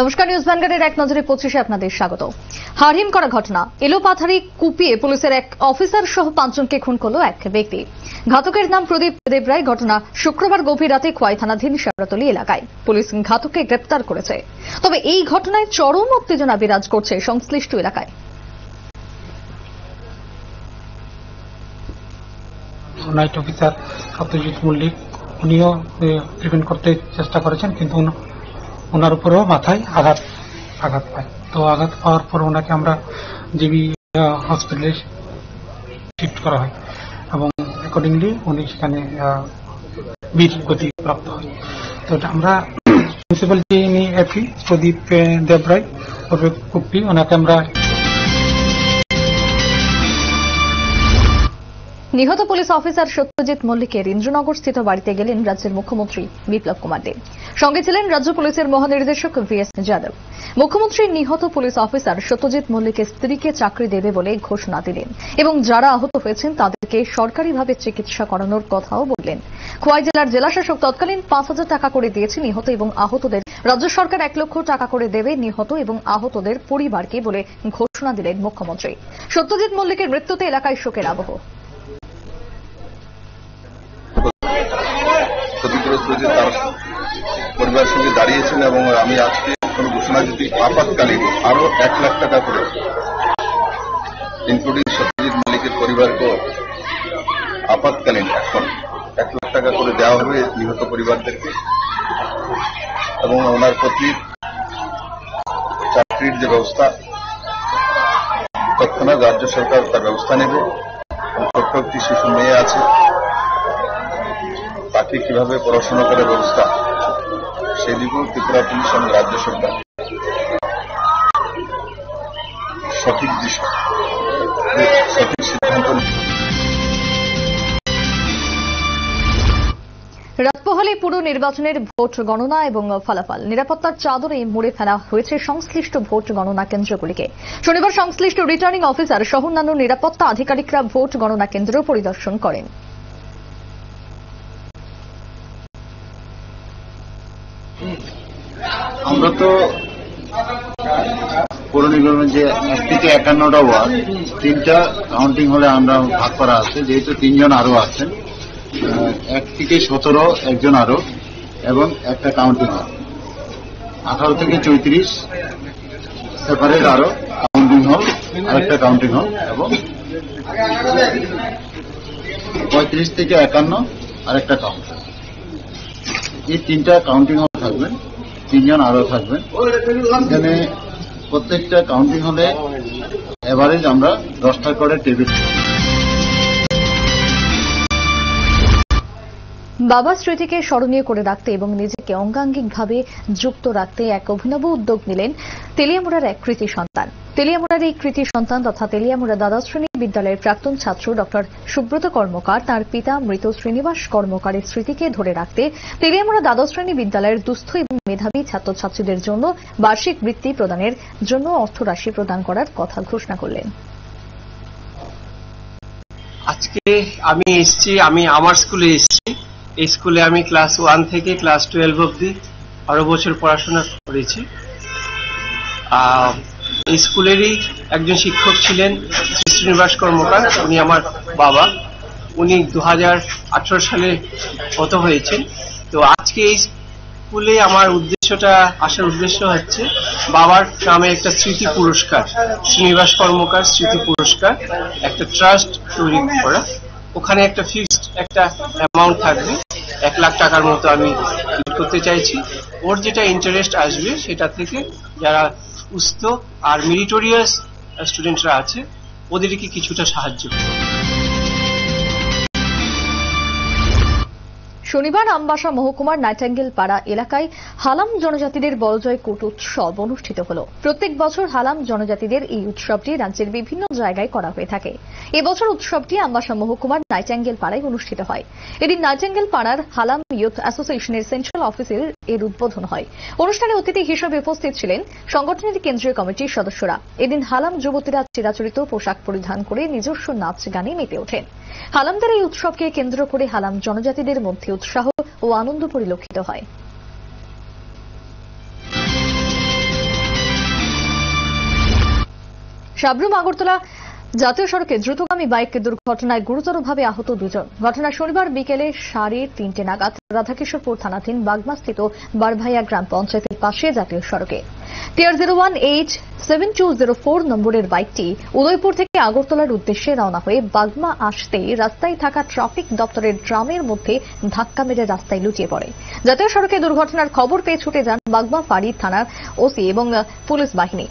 নমস্কার নিউজ ভ্যানগার্ডের এক নজরে পঁচিশে আপনাদের স্বাগত। হারহিম করা ঘটনা, এলোপাথারি কুপিয়ে পুলিশের এক অফিসার সহ পাঁচজনকে খুন করল এক ব্যক্তি। ঘাতকের নাম প্রদীপ দেব রায়। ঘটনা শুক্রবার গভীর রাতে খোয়াই থানাধীন শেওড়াতলি এলাকায়। পুলিশ ঘাতককে গ্রেপ্তার করেছে। তবে এই ঘটনায় চরম উত্তেজনা বিরাজ করছে সংশ্লিষ্ট এলাকায়। নাইট অফিসার সত্যজিৎ মল্লিক, উনিও প্রিভেন্ট করতে চেষ্টা করেছেন, কিন্তু ওনার উপরেও মাথায় আঘাত আঘাত পায়। তো আঘাত পাওয়ার পর ওনাকে আমরা জিবি হসপিটালে শিফট করা হয় এবং অ্যাকর্ডিংলি উনি সেখানে বীর গতি প্রাপ্ত হয়। তো আমরা প্রিন্সিপাল যিনি এপি প্রদীপ দেবরায় কুপ্পি ওনাকে আমরা নিহত পুলিশ অফিসার সত্যজিৎ মল্লিকের ইন্দ্রনগর স্থিত বাড়িতে গেলেন রাজ্যের মুখ্যমন্ত্রী বিপ্লব কুমার দেব সঙ্গে ছিলেন রাজ্য পুলিশের মহানির্দেশক ভি এস যাদব। মুখ্যমন্ত্রী নিহত পুলিশ অফিসার সত্যজিৎ মল্লিকের স্ত্রীকে চাকরি দেবে বলে ঘোষণা দিলেন এবং যারা আহত হয়েছেন তাদেরকে সরকারিভাবে চিকিৎসা করানোর কথাও বললেন। খোয়াই জেলার জেলাশাসক তৎকালীন পাঁচ হাজার টাকা করে দিয়েছে নিহত এবং আহতদের। রাজ্য সরকার এক লক্ষ টাকা করে দেবে নিহত এবং আহতদের পরিবারকে বলে ঘোষণা দিলেন মুখ্যমন্ত্রী। সত্যজিৎ মল্লিকের মৃত্যুতে এলাকায় শোকের আবহ। যে তার পরিবারের সঙ্গে দাঁড়িয়েছেন এবং আমি আজকে কোনো ঘোষণা যদি আপাতকালীন আরও এক লাখ টাকা করে ইনক্লুডিং সত্যজিৎ মালিকের পরিবারকে আপাতকালীন এখন এক লাখ টাকা করে দেওয়া হবে নিহত পরিবারদেরকে এবং ওনার পত্নীর চাকরির যে ব্যবস্থা, তৎক্ষণাৎ রাজ্য সরকার তার ব্যবস্থা নেবে। ছোট্ট একটি শিশু মেয়ে আছে। তাকে কীভাবে পড়াশোনা করার ব্যবস্থা? সেদিকেও ত্রিপুরা পুলিশ এবং রাজ্য সরকার। সঠিক দিশা। সঠিক সিদ্ধান্ত। রাতপহলে পুরো নির্বাচনের ভোট গণনা এবং ফলাফল। নিরাপত্তার চাদরে মুড়ে ফেলা হয়েছে সংশ্লিষ্ট ভোট গণনা কেন্দ্রগুলিকে। শনিবার সংশ্লিষ্ট রিটার্নিং অফিসার সহ অন্যান্য নিরাপত্তা আধিকারিকরা ভোট গণনা কেন্দ্র পরিদর্শন করেন। আমরা তো পৌর নিগমের যে এক থেকে একান্নটা ওয়ার্ড, তিনটা কাউন্টিং হলে আমরা ভাগ করা আছে, যেহেতু তিনজন আরও আছেন এক থেকে সতেরো একজন আরও, এবং একটা কাউন্টিং হল। আঠারো থেকে চৌত্রিশ সেপারেট আরও কাউন্টিং হল, আরেকটা কাউন্টিং হল, এবং পঁয়ত্রিশ থেকে একান্ন আরেকটা কাউন্টিং এই তিনটা কাউন্টিং হল থাকবেন তিনজন আরও থাকবেন এখানে প্রত্যেকটা কাউন্টিং হলে এভারেজ আমরা দশটা করে টেবিল বাবা স্মৃতিকে স্মরণীয় করে রাখতে এবং নিজেকে অঙ্গাঙ্গিকভাবে যুক্ত রাখতে এক অভিনব উদ্যোগ নিলেন তেলিয়ামুড়ার এক কৃতি সন্তান। তেলিয়ামুড়ার এই কৃতি সন্তান তথা তেলিয়ামুড়া দ্বাদশ শ্রেণি বিদ্যালয়ের প্রাক্তন ছাত্র ডক্টর সুব্রত কর্মকার তার পিতা মৃত শ্রীনিবাস কর্মকারের স্মৃতিকে ধরে রাখতে তেলিয়ামুড়া দ্বাদশ শ্রেণি বিদ্যালয়ের দুস্থ এবং মেধাবী ছাত্রছাত্রীদের জন্য বার্ষিক বৃত্তি প্রদানের জন্য অর্থরাশি প্রদান করার কথা ঘোষণা করলেন। আজকে আমি এসেছি, আমি আমার স্কুলে এসেছি। স্কুলে আমি ক্লাস ওয়ান থেকে ক্লাস টুয়েলভ অবধি বারো বছর পড়াশোনা করেছি। স্কুলেরই একজন শিক্ষক ছিলেন শ্রী শ্রীনিবাস কর্মকার, উনি আমার বাবা। উনি দু হাজার আঠারো সালে গত হয়েছেন। তো আজকে এই স্কুলে আমার উদ্দেশ্যটা, আসার উদ্দেশ্য হচ্ছে বাবার নামে একটা স্মৃতি পুরস্কার, শ্রীনিবাস কর্মকার স্মৃতি পুরস্কার, একটা ট্রাস্ট তৈরি করা। ওখানে একটা ফিক্সড একটা অ্যামাউন্ট থাকবে, এক লাখ টাকার মতো আমি করতে চাইছি ওর যেটা ইন্টারেস্ট আসবে, সেটা থেকে যারা উস্ত আর মেরিটোরিয়াস স্টুডেন্টরা আছে, ওদেরকে কিছুটা সাহায্য করবে। শনিবার আমবাসা মহকুমার নাইটাঙ্গেল পাড়া এলাকায় হালাম জনজাতিদের বলজয় কুট উৎসব অনুষ্ঠিত হল। প্রত্যেক বছর হালাম জনজাতিদের এই উৎসবটি রাজ্যের বিভিন্ন জায়গায় করা হয়ে থাকে। এবছর উৎসবটি আমবাসা মহকুমার নাইটাঙ্গেল পাড়ায় অনুষ্ঠিত হয়। এদিন নাইটাঙ্গেল পাড়ার হালাম ইউথ অ্যাসোসিয়েশনের সেন্ট্রাল অফিসের এর উদ্বোধন হয়। অনুষ্ঠানে অতিথি হিসেবে উপস্থিত ছিলেন সংগঠনের কেন্দ্রীয় কমিটির সদস্যরা। এদিন হালাম যুবতীরা চিরাচরিত পোশাক পরিধান করে নিজস্ব নাচ গানে মেতে ওঠেন। হালামদের এই উৎসবকে কেন্দ্র করে হালাম জনজাতিদের মধ্যে উৎসাহ ও আনন্দ পরিলক্ষিত হয়। সাবরুম আগরতলা জাতীয় সড়কে দ্রুতগামী বাইক দুর্ঘটনায় গুরুতরভাবে আহত দুজন। ঘটনা শনিবার বিকেলে সাড়ে তিনটে নাগাদ রাধাকিশোরপুর থানাধীন বাগমাস্থিত বারভাইয়া গ্রাম পঞ্চায়েতের পাশে জাতীয় সড়কে। TR zero one H seven two zero four নম্বরের বাইকটি উদয়পুর থেকে আগরতলার উদ্দেশ্যে রওনা হয়ে বাগমা আসতেই রাস্তায় থাকা ট্রাফিক দপ্তরের ড্রামের মধ্যে ধাক্কা মেরে রাস্তায় লুটিয়ে পড়ে। জাতীয় সড়কে দুর্ঘটনার খবর পেয়ে ছুটে যান বাগমা ফাড়ি থানার ওসি এবং পুলিশ বাহিনী।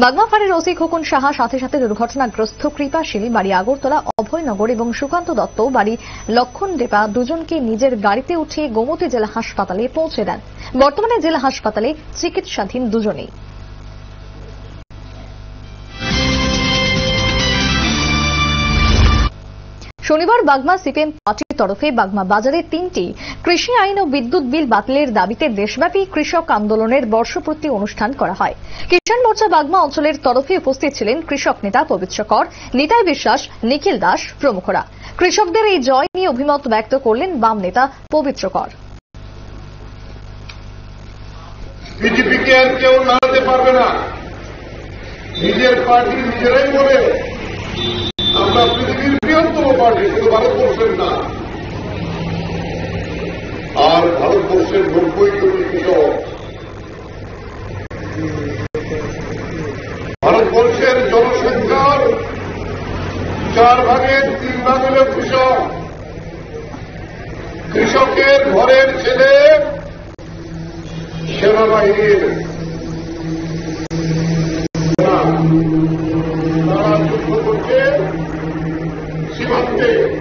বাগমা ফাঁড়ির ওসি খোকন সাহা সাথে সাথে দুর্ঘটনাগ্রস্ত কৃপাশীল, বাড়ি আগরতলা, অভয়নগর এবং সুকান্ত দত্ত, বাড়ি লক্ষণ ডেপা দুজনকে নিজের গাড়িতে উঠিয়ে গোমতী জেলা হাসপাতালে পৌঁছে দেন। বর্তমানে জেলা হাসপাতালে চিকিৎসাধীন দুজনেই। শনিবার বাগমা সিপিএম পার্টির তরফে বাগমা বাজারে তিনটি কৃষি আইন ও বিদ্যুৎ বিল বাতিলের দাবিতে দেশব্যাপী কৃষক আন্দোলনের বর্ষপূর্তি অনুষ্ঠান করা হয়। কিষাণ মোর্চা বাগমা অঞ্চলের তরফে উপস্থিত ছিলেন কৃষক নেতা পবিত্র কর, নিতাই বিশ্বাস, নিখিল দাস প্রমুখরা। কৃষকদের এই জয় নিয়ে অভিমত ব্যক্ত করলেন বাম নেতা পবিত্র কর। নিজের পার্টি নিজেরাই বলে। আমরা পৃথিবীর বৃহত্তম পার্টি, শুধু ভারতবর্ষের না। আর ভারতবর্ষের নব্বই কোটি কৃষক। ভারতবর্ষের জনসংখ্যার চার ভাগের তিন ভাগ হল কৃষক। কৃষকের ঘরের ছেলে সেনাবাহিনীর সীমান্তে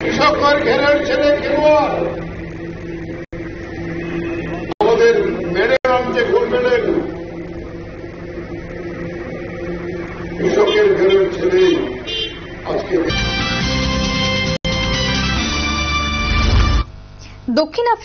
কৃষকের ঘেরের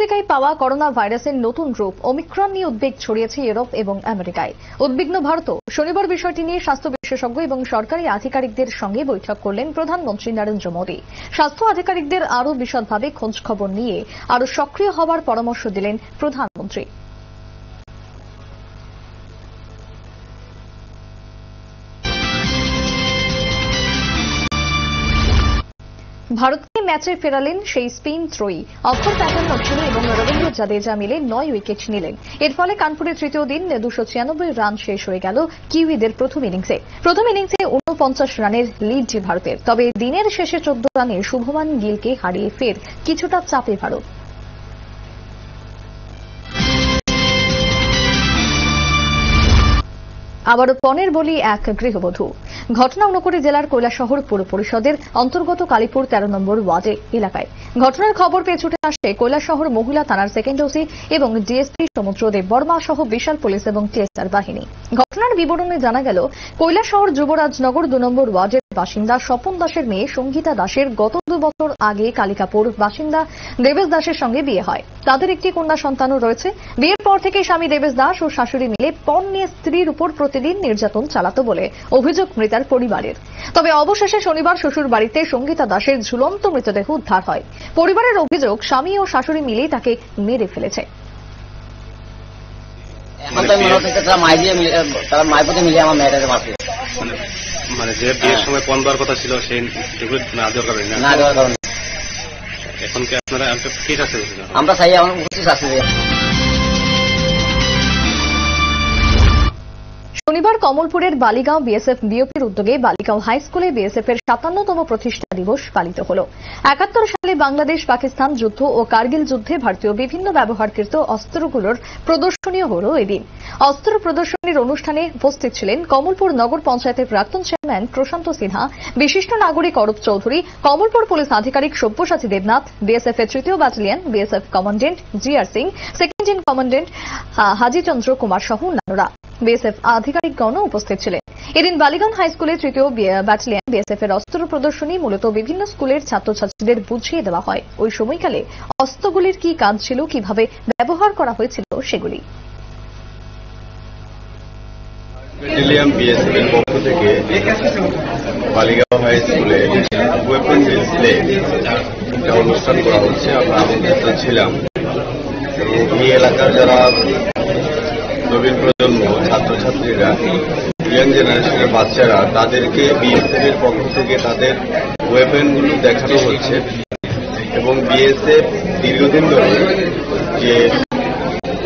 আফ্রিকায় পাওয়া করোনা ভাইরাসের নতুন রূপ ওমিক্রন নিয়ে উদ্বেগ ছড়িয়েছে ইউরোপ এবং আমেরিকায়। উদ্বিগ্ন ভারত শনিবার বিষয়টি নিয়ে স্বাস্থ্য বিশেষজ্ঞ এবং সরকারি আধিকারিকদের সঙ্গে বৈঠক করলেন প্রধানমন্ত্রী নরেন্দ্র মোদী। স্বাস্থ্য আধিকারিকদের আরও বিশদভাবে খোঁজ খবর নিয়ে আরও সক্রিয় হওয়ার পরামর্শ দিলেন প্রধানমন্ত্রী। ভারতকে ম্যাচে ফেরালেন সেই স্পিন ত্রয়ী। অক্ষর প্যাটার্ন অশ্বিনী এবং রবীন্দ্র জাদেজা মিলে নয় উইকেট নিলেন। এর ফলে কানপুরের তৃতীয় দিন দুশো ছিয়ানব্বই রান শেষ হয়ে গেল কিউইদের প্রথম ইনিংসে। প্রথম ইনিংসে উনপঞ্চাশ রানের লিড ভারতের। তবে দিনের শেষে চোদ্দ রানে শুভমান গিলকে হারিয়ে ফের কিছুটা চাপে ভারত। আবারও পনেরো বলি এক গৃহবধূ। ঘটনা অনুকূলে জেলার কৈলাসহর পৌর পরিষদের অন্তর্গত কালীপুর তেরো নম্বর ওয়ার্ডে এলাকায়। ঘটনার খবর পেয়ে ছুটে আসে কৈলাসহর মহিলা থানার সেকেন্ড ওসি এবং ডিএসপি সমুদ্রদেব বর্মা সহ বিশাল পুলিশ এবং টিএসআর বাহিনী। ঘটনার বিবরণে জানা গেল, কৈলাসহর যুবরাজনগর দু নম্বর ওয়ার্ডের বাসিন্দা স্বপন দাসের মেয়ে সঙ্গীতা দাসের গত দু বছর আগে কালিকাপুর বাসিন্দা দেবেশ দাসের সঙ্গে বিয়ে হয়। তাদের একটি কন্যা সন্তানও রয়েছে। বিয়ের পর থেকে স্বামী দেবেশ দাস ও শাশুড়ি মিলে পণ নিয়ে স্ত্রীর উপর প্রতিদিন নির্যাতন চালাতো বলে অভিযোগ মৃতার পরিবারের। তবে অবশেষে শনিবার শ্বশুর বাড়িতে সঙ্গীতা দাসের ঝুলন্ত মৃতদেহ উদ্ধার হয়। পরিবারের অভিযোগ, স্বামী ও শাশুড়ি মিলেই তাকে মেরে ফেলেছে। এখন তো মনে হচ্ছে তারা দিয়ে তারা মায়ের পথে মিলে আমার মেয়েটাকে মারছে মানে যে বিয়ের সময় পণ দেওয়ার কথা ছিল সেই না দেওয়ার কারণে না? দেওয়ার কারণে। এখন কি আপনারা ঠিক কি কাছে আমরা চাই আমার উপস্থিত শাস্তি শনিবার কমলপুরের বালিগাঁও বিএসএফ বিওপির উদ্যোগে বালিগাঁও হাই স্কুলে বিএসএফ এর সাতান্নতম প্রতিষ্ঠা দিবস পালিত হল। একাত্তর সালে বাংলাদেশ, পাকিস্তান যুদ্ধ ও কার্গিল যুদ্ধে ভারতীয় বিভিন্ন ব্যবহারকৃত অস্ত্রগুলোর প্রদর্শনীয় হল এদিন। অস্ত্র প্রদর্শনীর অনুষ্ঠানে উপস্থিত ছিলেন কমলপুর নগর পঞ্চায়েতের প্রাক্তন চেয়ারম্যান প্রশান্ত সিনহা, বিশিষ্ট নাগরিক অরূপ চৌধুরী, কমলপুর পুলিশ আধিকারিক সব্যসাচী দেবনাথ, বিএসএফ এর তৃতীয় battalion BSF commandant GR Singh in commandant Hajichandra Kumar সহ অন্যান্যরা। বিএসএফ আধিকারিকগণও উপস্থিত ছিলেন। এদিন বালিগঞ্জ হাই স্কুলের তৃতীয় ব্যাটালিয়ন বিএসএফ এর অস্ত্র প্রদর্শনী মূলত বিভিন্ন স্কুলের ছাত্রছাত্রীদের বুঝিয়ে দেওয়া হয়। ওই সময়কালে অস্ত্রগুলির কি কাজ ছিল, কীভাবে ব্যবহার করা হয়েছিল, সেগুলি। বিএসএফ এর পক্ষ থেকে বালিগাঁও হাই স্কুলে ওয়েপন ডিসপ্লে একটা অনুষ্ঠান করা হচ্ছে। আমরা আমন্ত্রিত ছিলাম। এই এলাকার যারা নবীন প্রজন্ম, ছাত্রছাত্রীরা ইয়াং জেনারেশনের বাচ্চারা, তাদেরকে বিএসএফ এর পক্ষ থেকে তাদের ওয়েপেনগুলো দেখানো হচ্ছে এবং বিএসএফ দীর্ঘদিন ধরে যে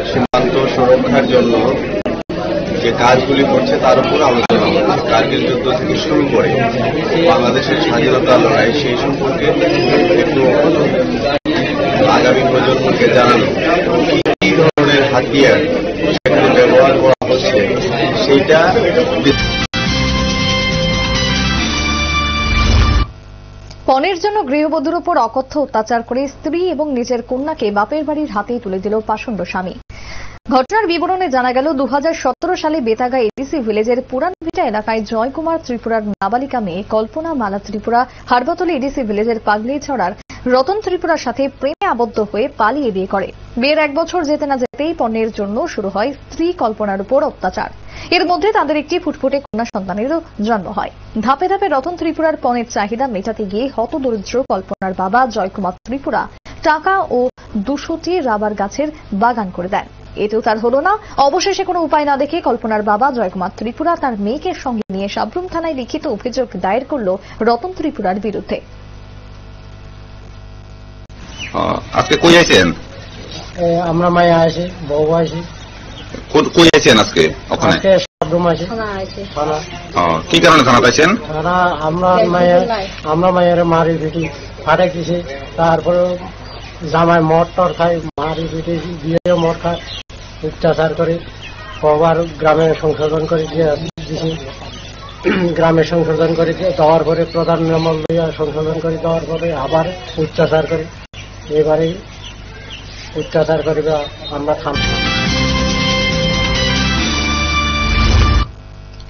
সীমান্ত সুরক্ষার জন্য যে কাজগুলি করছে তার উপর আলোচনা হচ্ছে। কার্গিল যুদ্ধ থেকে শুরু করে বাংলাদেশের স্বাধীনতা লড়াই সেই সম্পর্কে একটু আগামী প্রজন্মকে জানানো কি ধরনের হাতিয়ার সেখানে ব্যবহার করা হচ্ছে সেইটা পণের জন্য গৃহবধূর উপর অকথ্য অত্যাচার করে স্ত্রী এবং নিজের কন্যাকে বাপের বাড়ির হাতেই তুলে দিল পাষণ্ড স্বামী। ঘটনার বিবরণে জানা গেল দু হাজার সতেরো সালে বেতাগা এডিসি ভিলেজের পুরান ভিটা এলাকায় জয়কুমার ত্রিপুরার নাবালিকা মেয়ে কল্পনা মালা ত্রিপুরা হারবাতলি এডিসি ভিলেজের পাগলি ছড়ার রতন ত্রিপুরার সাথে প্রেমে আবদ্ধ হয়ে পালিয়ে বিয়ে করে। বিয়ের এক বছর যেতে না যেতেই পণ্যের জন্য শুরু হয় স্ত্রী কল্পনার উপর অত্যাচার। এর মধ্যে তাদের একটি ফুটফুটে কন্যা সন্তানেরও জন্ম হয়। ধাপে ধাপে রতন ত্রিপুরার পণের চাহিদা মেটাতে গিয়ে হতদরিদ্র কল্পনার বাবা জয়কুমার ত্রিপুরা টাকা ও দুশোটি রাবার গাছের বাগান করে দেন। এতেও তার হল না। অবশেষে কোনো উপায় না দেখে কল্পনার বাবা জয়কুমার ত্রিপুরা তার মেয়েকে সঙ্গে নিয়ে সাবরুম থানায় লিখিত অভিযোগ দায়ের করল রতন ত্রিপুরার বিরুদ্ধে। আজকে কই আছেন এ, আমরা মায়া আছি বউ আছি কই আছেন আজকে ওখানে? কি কারণে থানা পাইছেন? আমরা মায়ের আমরা মায়ের মারি পিটি তারপরে জামাই মদ টর খায় মারি পিটি বিয়ে মদ খায় অত্যাচার করে। কবার গ্রামে সংশোধন করে দিয়ে দিছে। গ্রামে সংশোধন করে দেওয়ার পরে প্রধান নিয়মল সংশোধন করে দেওয়ার পরে আবার অত্যাচার করে। এবারে অত্যাচার করে আমরা থাম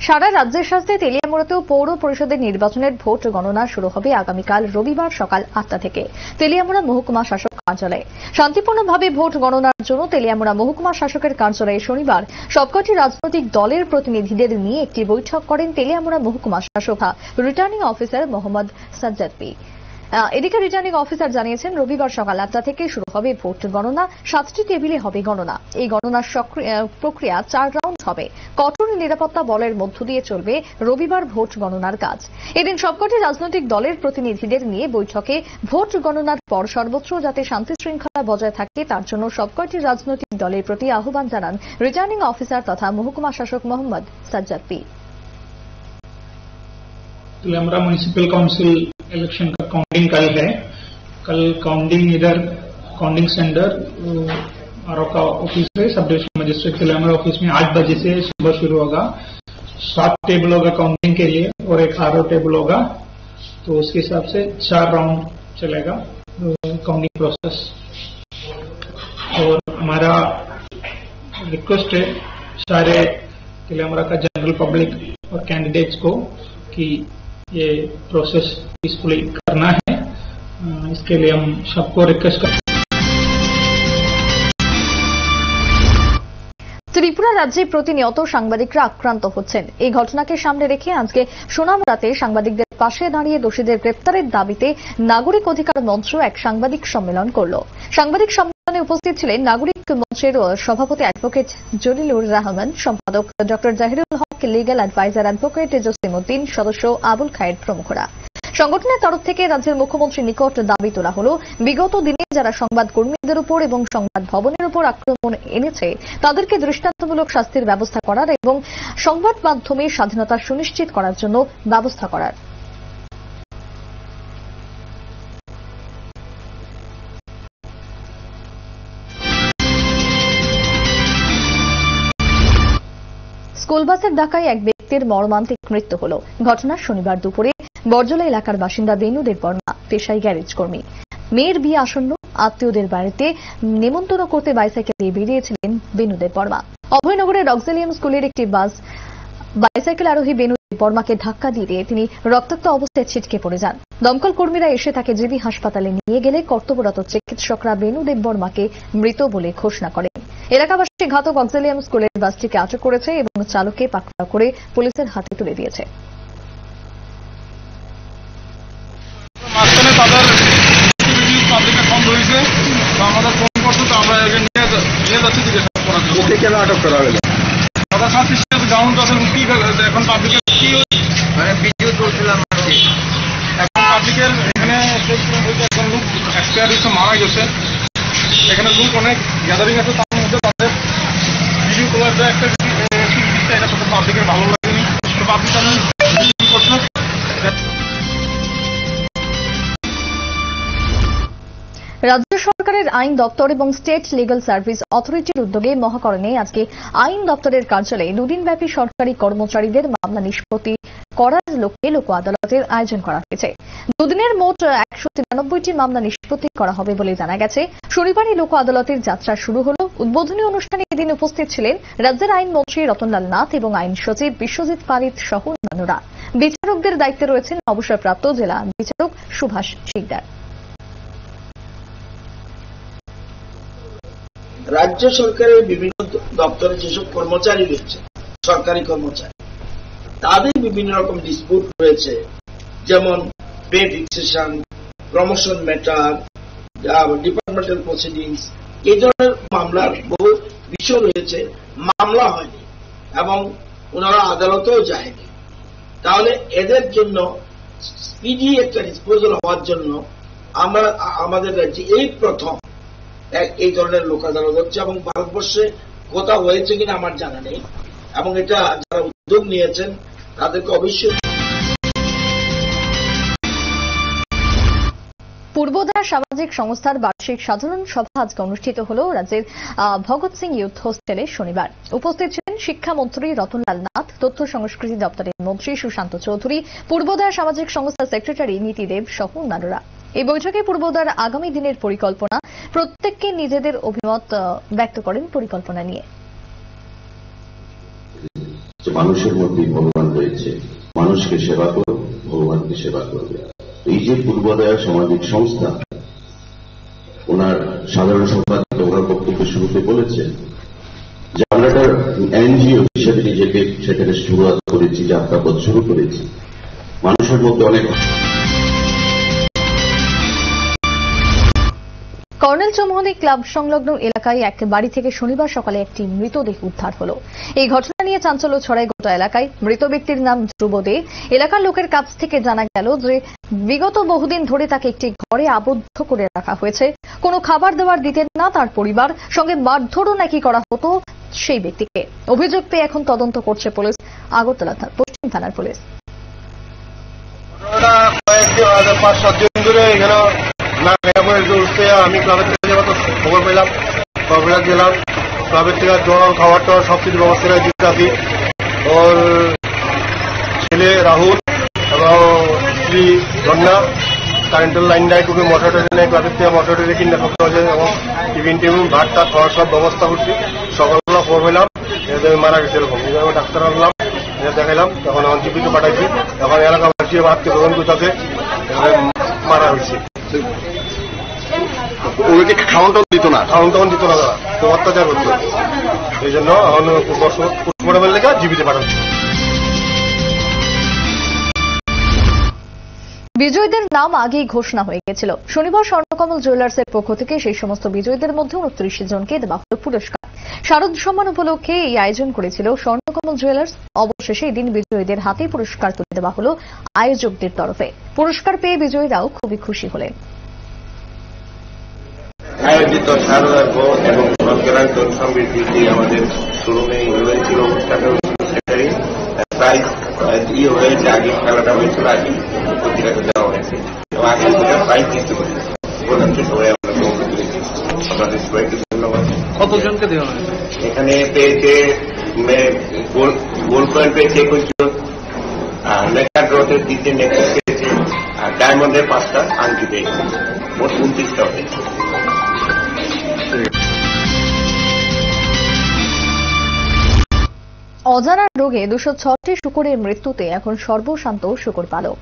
সারা রাজ্যের সাথে তেলিয়ামুড়াতেও পৌর পরিষদের নির্বাচনের ভোট গণনা শুরু হবে আগামীকাল রবিবার সকাল আটটা থেকে। তেলিয়ামুড়া মহকুমা শাসক কার্যালয়ে। শান্তিপূর্ণভাবে ভোট গণনার জন্য তেলিয়ামুড়া মহকুমা শাসকের কার্যালয়ে শনিবার সবকটি রাজনৈতিক দলের প্রতিনিধিদের নিয়ে একটি বৈঠক করেন তেলিয়ামুড়া মহকুমা শাসক রিটার্নিং অফিসার মোহাম্মদ সাজ্জাদ এদিকে রিটার্নিং অফিসার জানিয়েছেন, রবিবার সকাল আটটা থেকে শুরু হবে ভোট গণনা। সাতটি টেবিলে হবে গণনা। এই গণনার প্রক্রিয়া চার রাউন্ড হবে। কঠোর নিরাপত্তা বলের মধ্য দিয়ে চলবে রবিবার ভোট গণনার কাজ। এদিন সবকটি রাজনৈতিক দলের প্রতিনিধিদের নিয়ে বৈঠকে ভোট গণনার পর সর্বত্র যাতে শান্তি শৃঙ্খলা বজায় থাকে, তার জন্য সবকটি রাজনৈতিক দলের প্রতি আহ্বান জানান রিটার্নিং অফিসার তথা মহকুমা শাসক Mohammad Sajjad P Tilmara municipal council election का काउंटिंग कल है। कल काउंटिंग इधर काउंटिंग सेंटर आर का ऑफ़िस है सब डिविजन मजिस्ट्रेट तिलमरा ऑफ़िस में आठ बजे से सुबह शुरू होगा। सात टेबल होगा काउंटिंग के लिए और एक आरओ टेबल होगा। तो उसके हिसाब से चार राउंड चलेगा काउंटिंग प्रोसेस और हमारा रिक्वेस्ट है सारे तिलमरा का जनरल पब्लिक और कैंडिडेट्स को कि ये प्रोसेस पीसफुली करना है। इसके लिए हम सबको रिक्वेस्ट कर ত্রিপুরা রাজ্যে প্রতিনিয়ত সাংবাদিকরা আক্রান্ত হচ্ছেন। এই ঘটনাকে সামনে রেখে আজকে সোনামুড়াতে সাংবাদিকদের পাশে দাঁড়িয়ে দোষীদের গ্রেপ্তারের দাবিতে নাগরিক অধিকার মঞ্চ এক সাংবাদিক সম্মেলন করল। সাংবাদিক সম্মেলনে উপস্থিত ছিলেন নাগরিক মঞ্চের সভাপতি অ্যাডভোকেট জলিলুর রহমান, সম্পাদক doctor Jahirul Haque legal adviser advocate Jasimuddin সদস্য আবুল খায়ের প্রমুখরা। সংগঠনের তরফ থেকে রাজ্যের মুখ্যমন্ত্রীর নিকট দাবি তোলা হল, বিগত দিনে যারা সংবাদ কর্মীদের উপর এবং সংবাদ ভবনের উপর আক্রমণ এনেছে, তাদেরকে দৃষ্টান্তমূলক শাস্তির ব্যবস্থা করার এবং সংবাদ মাধ্যমে স্বাধীনতা সুনিশ্চিত করার জন্য ব্যবস্থা করার। স্কুল বাসের ধাক্কায় এক ব্যক্তির মর্মান্তিক মৃত্যু হল। ঘটনা শনিবার দুপুরে বরজলা এলাকার বাসিন্দা বেনুদের বর্মা পেশায় গ্যারেজ কর্মী। মেয়ের বিয়ে আসন্ন, আত্মীয়দের বাড়িতে নেমন্তন্ন করতে বাইসাইকেল দিয়ে বেরিয়েছিলেন বেনুদের বর্মা অভয়নগরের অক্সিলিয়াম স্কুলের একটি বাস বাইসাইকেল আরোহী বেনু বর্মাকে ধাক্কা দিয়ে তিনি রক্তাক্ত অবস্থায় ছিটকে পড়ে যান। দমকল কর্মীরা এসে তাকে জিবি হাসপাতালে নিয়ে গেলে কর্তব্যরত চিকিৎসকরা বেনু দেববর্মাকে মৃত বলে ঘোষণা করেন। এলাকাবাসী ঘাতক অক্সিলিয়াম স্কুলের বাসটিকে আটক করেছে এবং চালককে পাকড়া করে পুলিশের হাতে তুলে দিয়েছে। মাঝখানে তাদের পাবলিকের ফোন রয়েছে আমাদের ফোন করছে তো আমরা একে নিয়ে যা- নিয়ে যাচ্ছি জিজ্ঞাসা করার জন্য। ওকে কেন আটক করা হলো? কথা খাচ্ছিস গ্রাউন্ড আসলে কি এখন পাবলিকের কি মানে ভিডিও করছিলাম এখন পাবলিকের এখানে incident লোক এক্সপায়ার হয়েছে মারা গেছে। এখানে লোক অনেক গ্যাদারিং আছে তার মধ্যে তাদের ভিডিও করার একটা এটা সাথে পাবলিকের ভালো লাগেনি। তো পাবলিক রাজ্য সরকারের আইন দপ্তর এবং স্টেট লিগাল সার্ভিস অথরিটির উদ্যোগে মহাকরণে আজকে আইন দপ্তরের কার্যালয়ে দুদিনব্যাপী সরকারি কর্মচারীদের মামলা নিষ্পত্তি করার লক্ষ্যে লোক আদালতের আয়োজন করা হয়েছে। দুদিনের মোট একশো তিরানব্বইটি মামলা নিষ্পত্তি করা হবে বলে জানা গেছে। শনিবারই লোক আদালতের যাত্রা শুরু হল। উদ্বোধনী অনুষ্ঠানে এদিন উপস্থিত ছিলেন রাজ্যের আইনমন্ত্রী রতনলাল নাথ এবং আইন সচিব বিশ্বজিৎ পালিত সহ অন্যান্যরা। বিচারকদের দায়িত্বে রয়েছেন অবসরপ্রাপ্ত জেলা বিচারক সুভাষ শিকদার। রাজ্য সরকারের বিভিন্ন দপ্তরে যেসব কর্মচারী রয়েছে, সরকারি কর্মচারী, তাদের বিভিন্ন রকম ডিসপুট রয়েছে। যেমন pay fixation promotion matter departmental proceedings এই ধরনের মামলার বহু বিষয় রয়েছে। মামলা হয়নি এবং ওনারা আদালতেও যায়নি। তাহলে এদের জন্য স্পিডি একটা ডিসপোজাল হওয়ার জন্য আমরা, আমাদের রাজ্যে এই প্রথম এই ধরনের লোক আদালত হচ্ছে এবং ভারতবর্ষে কোথাও হয়েছে কিনা আমার জানা নেই। এবং এটা যারা উদ্যোগ নিয়েছেন, তাদেরকে অবশ্যই পূর্বদা সামাজিক সংস্থার বার্ষিক সাধারণ সভা আজকে অনুষ্ঠিত হল রাজ্যের ভগৎ সিং ইউথ হোস্টেলে শনিবার। উপস্থিত ছিলেন শিক্ষামন্ত্রী রতনলাল নাথ, তথ্য সংস্কৃতি দপ্তরের মন্ত্রী সুশান্ত চৌধুরী পূর্বদা সামাজিক সংস্থা সেক্রেটারি নীতি দেব সহ অন্যান্যরা। এই বৈঠকে পূর্বদার আগামী দিনের পরিকল্পনা, প্রত্যেককে নিজেদের অভিমত ব্যক্ত করেন পরিকল্পনা নিয়ে। মানুষের মধ্যেই ভগবান রয়েছে, মানুষকে সেবা করো ভগবানকে সেবা করবে। এই যে পূর্বোদয় সামাজিক সংস্থা, ওনার সাধারণ সম্পাদক ওনার বক্তব্য শুরুতে বলেছেন যে আমরা একটা এনজিও হিসেবে নিজেকে সেখানে শুরুয়াত করেছি, যাত্রাপথ শুরু করেছি। মানুষের মধ্যে অনেক কর্নেল চৌমহলী ক্লাব সংলগ্ন এলাকায় এক বাড়ি থেকে শনিবার সকালে একটি মৃতদেহ উদ্ধার হল। এই ঘটনা নিয়ে চাঞ্চল্য ছড়ায় গোটা এলাকায়। মৃত ব্যক্তির নাম ধ্রুব দে। এলাকার লোকের কাছ থেকে জানা গেল যে, বিগত বহুদিন ধরে তাকে একটি ঘরে আবদ্ধ করে রাখা হয়েছে। কোনো খাবার দাবার দিতেন না তার পরিবার। সঙ্গে মারধরও নাকি করা হতো সেই ব্যক্তিকে। অভিযোগ পেয়ে এখন তদন্ত করছে পুলিশ। আগরতলা পশ্চিম থানার পুলিশ। না খেয়ে পরে উঠতে, আমি ক্লাবের থেকে যাব তো, খবর পেলাম, খবর গেলাম, ক্লাবের থেকে জল, খাবার টাবার সব কিছু ব্যবস্থা করে দিতে আসি ওর ছেলে রাহুল, এবং স্ত্রী ধন্যা কারেন্টের লাইন দেয় টুকু মোটর টেনে ক্লাবের থেকে মোটর টেনে কিনে থাকতে হয়েছে, এবং টিফিন টিফিন, ভাত টাত খাওয়ার সব ব্যবস্থা করছি। সকালবেলা খবর পেলাম, এদের মারা গেছে এরকম। এই ডাক্তার আনলাম দেখাইলাম, তখন এখন টিভিতে পাঠাইছি এখন এলাকাবাসী ভাবছে তখন কোথাতে মারা হয়েছে। ওদেরকে খাওয়ান টাউন দিত না। খাওয়ান তখন দিত না তারা তো অত্যাচার করতো এই জন্য এখন পোস্টমর্টমের লেখা জীবিতে পাঠাচ্ছি। বিজয়ীদের নাম আগেই ঘোষণা হয়ে গেছিল। শনিবার স্বর্ণকমল জুয়েলার্সের পক্ষ থেকে সেই সমস্ত বিজয়ীদের মধ্যে উনত্রিশ জনকে দেওয়া হল পুরস্কার। শারদ সম্মান উপলক্ষে এই আয়োজন করেছিল স্বর্ণকমল জুয়েলার্স। অবশেষে এদিন বিজয়ীদের হাতে পুরস্কার তুলে দেওয়া হল আয়োজকদের তরফে। পুরস্কার পেয়ে বিজয়ীরাও খুবই খুশি হলেন। আয়োজিত সারদার বোধ এবং সরকারাঞ্চল সমৃদ্ধি আমাদের শোরুমে হয়েছিল সেক্রেটারি প্রাইজ ইয়ে হয়েছে আগে খেলাটা হয়েছিল আগে পত্রিকাতে দেওয়া হয়েছে। এবং আগে সেটা প্রাইজ দিতে হয়েছে প্রধান সবাই আমরা গ্রহণ করেছি। আপনাদের সবাইকে ধন্যবাদ। কতজনকে দেওয়া হয় এখানে পেয়েছে গোল্ড কয়েন পেয়েছে একুশ জন। নেকার রথের দ্বিতীয় নেকলেস পেয়েছে। আর ডায়মন্ডের পাঁচটা আংটি পেয়েছে। মোট উনত্রিশটা হয়েছে। অজানা রোগে দুশো ছটি শুকুরের মৃত্যুতে এখন সর্বশান্ত শুকুর পালক।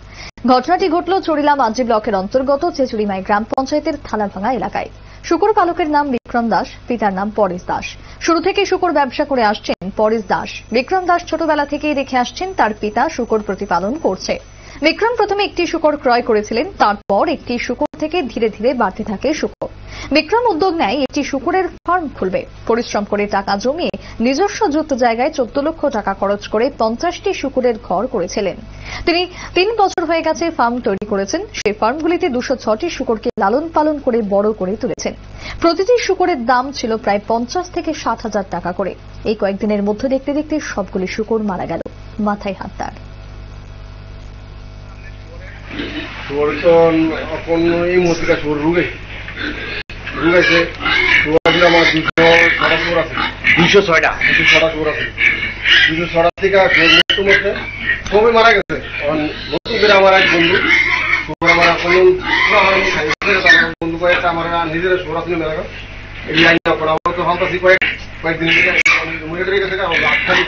ঘটনাটি ঘটল চুরিলাম আজি ব্লকের অন্তর্গত চেচুরিমাই গ্রাম পঞ্চায়েতের থালাভাঙা এলাকায়। শুকুর পালকের নাম বিক্রম দাস, পিতার নাম পরেশ দাস। শুরু থেকে শুকুর ব্যবসা করে আসছেন পরেশ দাস। বিক্রম দাস ছোটবেলা থেকেই দেখে আসছেন তার পিতা শুকুর প্রতিপালন করছে। বিক্রম প্রথমে একটি শুকর ক্রয় করেছিলেন, তারপর একটি শুকর থেকে ধীরে ধীরে বাড়তে থাকে শুকর। বিক্রম উদ্যোগ নেয়, একটি শুকুরের ফার্ম খুলবে। পরিশ্রম করে টাকা জমিয়ে নিজস্ব যুক্ত জায়গায় চোদ্দ লক্ষ টাকা খরচ করে পঞ্চাশটি শুকুরের ঘর করেছিলেন। তিনি তিন বছর হয়ে গেছে ফার্ম তৈরি করেছেন। সেই ফার্মগুলিতে দুশো ছটি শুকরকে লালন পালন করে বড় করে তুলেছেন। প্রতিটি শুকরের দাম ছিল প্রায় পঞ্চাশ থেকে ষাট হাজার টাকা করে। এই কয়েকদিনের মধ্যে দেখতে দেখতে সবগুলি শুকর মারা গেল। মাথায় হাত তার। চোর তো এই মুহূর্তে চোর রুগে। রুগাইছে চোর আমার দুশো ছটা চোর আছে। দুশো ছয়টা? দুশো ছটা চোর আছে। দুশো ছটা থেকে মৃত্যু মধ্যে সবই মারা গেছে। নতুন করে আমার এক বন্ধু চোর আমার এখন আমার বন্ধু কয়েকটা আমার নিজের চোর আছে মেলা এই লাইন পড়া আমার তো কয়েক কয়েকদিন থেকে করে আমার রাত খালি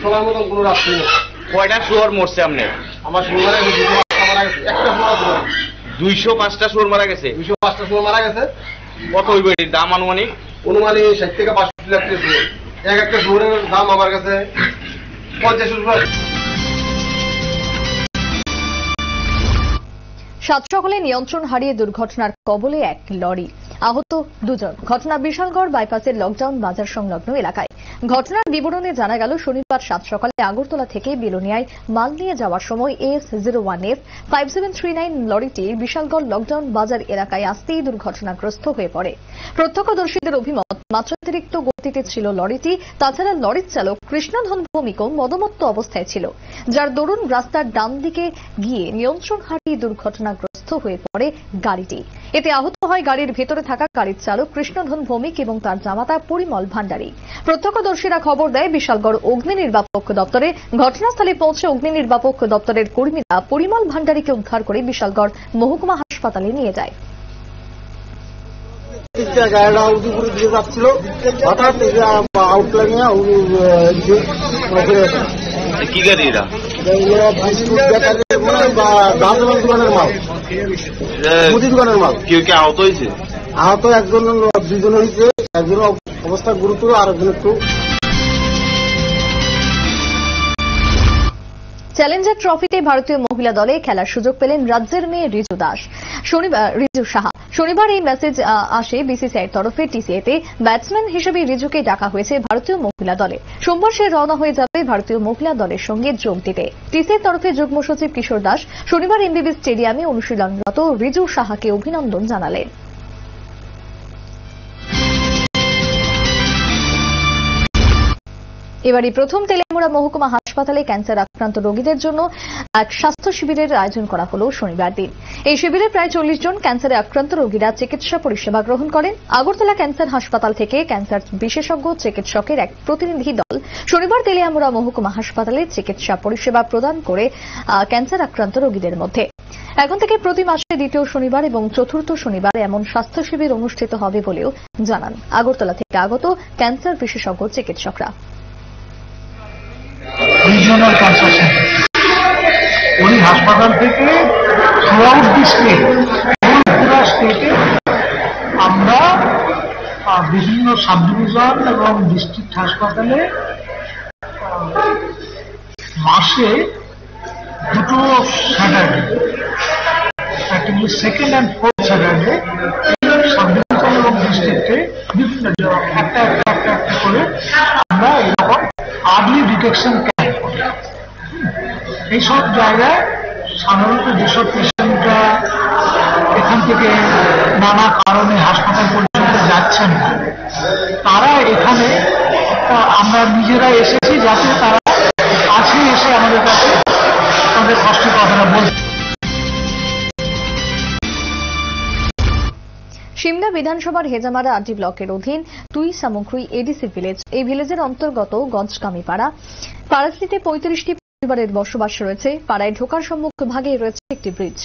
শোনার মতন কোনো রাত্রি নেই। কয়টা শুয়োর মরছে আপনি আমার গেছে একটা শুরু দুইশো পাঁচটা শুয়োর মারা গেছে? দুইশো পাঁচটা শুরু মারা গেছে। কত হইব এটির দাম আনুমানিক? অনুমানিক ষাট থেকে পাঁচষট্টি লাখ টাকা। শুয়োর এক একটা শুয়োরের দাম আমার কাছে পঞ্চাশ সাত সকালে নিয়ন্ত্রণ হারিয়ে দুর্ঘটনার কবলে এক লরি। আহত দুজন। ঘটনা বিশালগড় বাইপাসের লকডাউন বাজার সংলগ্ন এলাকায়। ঘটনার বিবরণে জানা গেল, শনিবার সাত সকালে আগরতলা থেকে বিলোনিয়ায় মাল নিয়ে যাওয়ার সময় S zero one F five seven three nine লরিটি Bishalgarh lockdown বাজার এলাকায় আসতেই দুর্ঘটনাগ্রস্ত হয়ে পড়ে। প্রত্যক্ষদর্শীদের অভিমত, মাত্রাতিরিক্ত গতিতে ছিল লরিটি, তাছাড়া লরির চালক কৃষ্ণধন ভৌমিকও মদমত্ত অবস্থায় ছিল, যার দরুন রাস্তার ডান দিকে গিয়ে নিয়ন্ত্রণ হারিয়ে দুর্ঘটনাগ্রস্ত হয়ে পড়ে গাড়িটি। এতে আহত হয় গাড়ির ভেতরে থাকা গাড়ির চালক কৃষ্ণধন ভৌমিক এবং তার জামাতা পরিমল ভান্ডারী। প্রত্যক্ষদর্শীরা খবর দেয় বিশালগড় অগ্নি নির্বাপক দপ্তরে ঘটনাস্থলে পৌঁছে অগ্নি নির্বাপক দপ্তরের কর্মীরা পরিমল ভান্ডারীকে উদ্ধার করে বিশালগড় মহকুমা হাসপাতালে নিয়ে যায়। গাড়িটা উদিপুরের দিকে যাচ্ছিল। হঠাৎ আউটলাইনে কি গাড়ি এটা বিস্কুট বেকারি বা দাম দোকানের মাল। মুদি দোকানের মাল। কেউ কি আহত হয়েছে? আহত একজন দুজন হয়েছে। একজন অবস্থা গুরুতর আর একজন একটু চ্যালেঞ্জার ট্রফিতে ভারতীয় মহিলা দলে খেলার সুযোগ পেলেন রাজ্যের মেয়ে রিজু দাস। শনিবার রিজু সাহা। শনিবার এই মেসেজ আসে বিসিসিআইয়ের তরফে টিসিএতে ব্যাটসম্যান হিসেবে রিজুকে ডাকা হয়েছে ভারতীয় মহিলা দলে। সোমবার সে রওনা হয়ে যাবে ভারতীয় মহিলা দলের সঙ্গে যোগ দিতে। টিসিএর তরফে যুগ্ম সচিব কিশোর দাস শনিবার এমবিবি স্টেডিয়ামে অনুশীলনরত রিজু সাহাকে অভিনন্দন জানালেন। এবারই প্রথম তেলেমুড়া মহকুমা হাসপাতালে ক্যান্সার আক্রান্ত রোগীদের জন্য এক স্বাস্থ্য শিবিরের আয়োজন করা হল শনিবার দিন। এই শিবিরে প্রায় চল্লিশ জন ক্যান্সারে আক্রান্ত রোগীরা চিকিৎসা পরিষেবা গ্রহণ করেন। আগরতলা ক্যান্সার হাসপাতাল থেকে ক্যান্সার বিশেষজ্ঞ চিকিৎসকের এক প্রতিনিধি দল শনিবার তেলিয়ামুড়া মহকুমা হাসপাতালে চিকিৎসা পরিষেবা প্রদান করে ক্যান্সার আক্রান্ত রোগীদের মধ্যে। এখন থেকে প্রতি মাসে দ্বিতীয় শনিবার এবং চতুর্থ শনিবার এমন স্বাস্থ্য শিবির অনুষ্ঠিত হবে বলেও জানান। আগরতলা থেকে আগত ক্যান্সার বিশেষজ্ঞ চিকিৎসকরা। হাসপাতাল থেকে থ্রু আউট দি স্টেট আমরা বিভিন্ন সাব ডিভিশন এবং ডিস্ট্রিক্ট হাসপাতালে মাসে দুটো Saturday actually second and fourth Saturday sub division এবং ডিস্ট্রিক্টে বিভিন্ন একটা একটা একটা একটা করে আমরা এরকম আর্লি ডিটেকশন ক্যাম্প করি। এইসব জায়গায় সাধারণত যেসব পেশেন্টরা এখান থেকে নানা কারণে হাসপাতাল পর্যন্ত যাচ্ছেন তারা এখানে আমরা নিজেরা এসেছি যাতে তারা কাছে এসে আমাদের কাছে তাদের কষ্টের কথাটা বলতে সিমলা বিধানসভার হেজামারা আড্ডি ব্লকের অধীন তুই সামগ্রী এডিসি ভিলেজ, এই ভিলেজের অন্তর্গত গঞ্জকামিপাড়া পাড়াটিতে পঁয়ত্রিশটি পরিবারের বসবাস রয়েছে। পাড়ায় ঢোকার সম্মুখ ভাগেই রয়েছে একটি ব্রিজ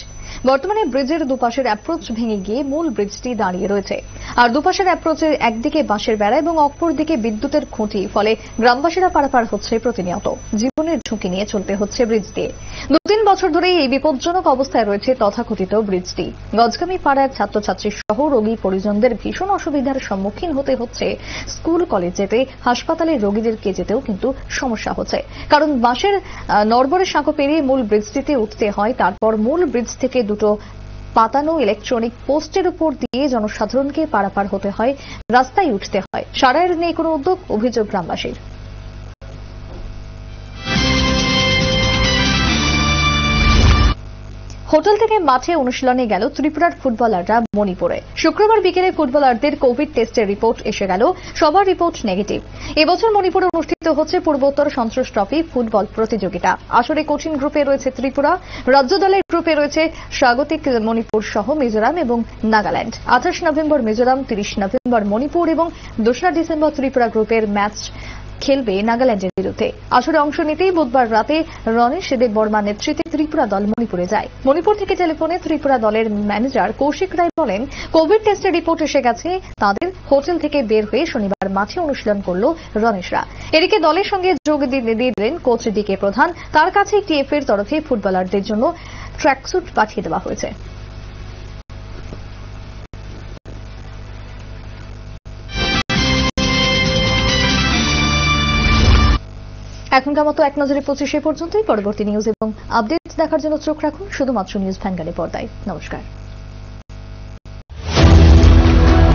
বর্তমানে ব্রিজের দুপাশের অ্যাপ্রোচ ভেঙে গিয়ে মূল ব্রিজটি দাঁড়িয়ে রয়েছে। আর দুপাশের অ্যাপ্রোচের একদিকে বাঁশের বেড়া এবং অপর দিকে বিদ্যুতের খুঁটি, ফলে গ্রামবাসীরা পারাপার হচ্ছে প্রতিনিয়ত। জীবনের ঝুঁকি নিয়ে চলতে হচ্ছে ব্রিজ দিয়ে দু তিন বছর ধরেই এই বিপজ্জনক অবস্থায় রয়েছে তথাকথিত ব্রিজটি। গজগামী পাড়ার ছাত্রছাত্রী সহ রোগী পরিজনদের ভীষণ অসুবিধার সম্মুখীন হতে হচ্ছে। স্কুল কলেজ যেতে হাসপাতালে রোগীদেরকে যেতেও কিন্তু সমস্যা হচ্ছে। কারণ বাঁশের নড়বড়ে সাঁকো পেরিয়ে মূল ব্রিজটিতে উঠতে হয়, তারপর মূল ব্রিজ থেকে দুটো পাতানো ইলেকট্রনিক পোস্টের উপর দিয়ে জনসাধারণকে পারাপার হতে হয়, রাস্তায় উঠতে হয়। সারায়ের নিয়ে কোনো উদ্যোগ, অভিযোগ গ্রামবাসীর। হোটেল থেকে মাঠে অনুশীলনে গেল ত্রিপুরার ফুটবলাররা মণিপুরে। শুক্রবার বিকেলে ফুটবলারদের কোভিড টেস্টের রিপোর্ট এসে গেল। সবার রিপোর্ট নেগেটিভ। এবছর মণিপুরে অনুষ্ঠিত হচ্ছে পূর্বোত্তর সন্ত্রাস ট্রফি ফুটবল প্রতিযোগিতা। আসরে কঠিন গ্রুপে রয়েছে ত্রিপুরা, রাজ্য দলের গ্রুপে রয়েছে স্বাগতিক মণিপুর সহ মিজোরাম এবং নাগাল্যান্ড। আঠাশ নভেম্বর মিজোরাম, তিরিশ নভেম্বর মণিপুর এবং দোসরা ডিসেম্বর ত্রিপুরা গ্রুপের ম্যাচ খেলবে নাগাল্যান্ডের বিরুদ্ধে। আসরে অংশ নিতেই বুধবার রাতে রনেশ দেব বর্মা নেতৃত্বে ত্রিপুরা দল মণিপুরে যায়। মণিপুর থেকে টেলিফোনে ত্রিপুরা দলের ম্যানেজার কৌশিক রায় বলেন, কোভিড টেস্টের রিপোর্ট এসে গেছে, তাদের হোটেল থেকে বের হয়ে শনিবার মাঠে অনুশীলন করল রনেশরা এদিকে দলের সঙ্গে যোগ দিলেন কোচ ডিকে প্রধান। তার কাছে একটি এফ এর তরফে ফুটবলারদের জন্য ট্র্যাকস্যুট পাঠিয়ে দেওয়া হয়েছে। এখনকার মতো এক নজরে পঁচিশে পর্যন্তই পরবর্তী নিউজ এবং আপডেট দেখার জন্য চোখ রাখুন শুধুমাত্র নিউজ ভ্যাঙ্গালে পর্দায়। নমস্কার।